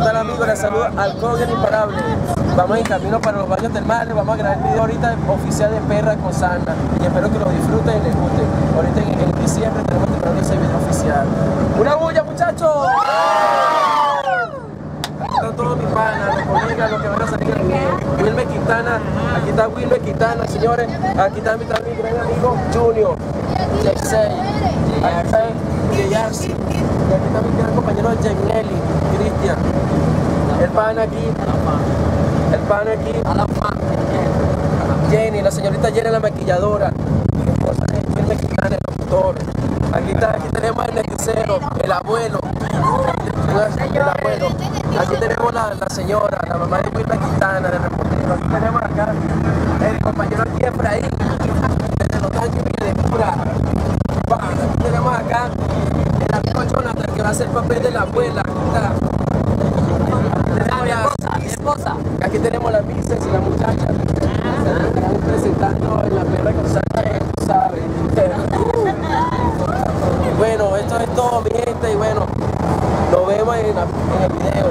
¿Qué tal amigos? Les saludo Alcohol Imparable. Vamos en camino para los baños termales. Vamos a grabar el video ahorita oficial de Perra con Sana. Y espero que lo disfruten y les guste. Ahorita en, en diciembre tenemos terminado ese video oficial. ¡Una bulla muchachos! Están todos mis panas, los colegas, los que van a salir del video. Wilmer Quintana, aquí está Wilmer Quintana, señores. Aquí está mi, también mi gran amigo Junior. J6. Aquí está Jayarsi. Y aquí está mi gran compañero Jenelli, Cristian. El pan aquí. El pan aquí. Jenny, la señorita Jenny, la maquilladora. Wilmer Quintana, el locutor. Aquí, está, aquí tenemos el noticiero, el abuelo. El abuelo. Aquí tenemos la, la señora, la mamá de Wilma Quintana, de reportero. Aquí tenemos acá el compañero aquí Efraín, desde los tanques de cura. Aquí tenemos acá el amigo Jonathan que va a hacer el papel de la abuela. Aquí está. Aquí tenemos esposa. aquí tenemos la Mises y la muchacha. Se están presentando en la perra cruzada, tú sabes. Bueno, esto es todo mi gente y bueno, nos vemos en, la- en el video.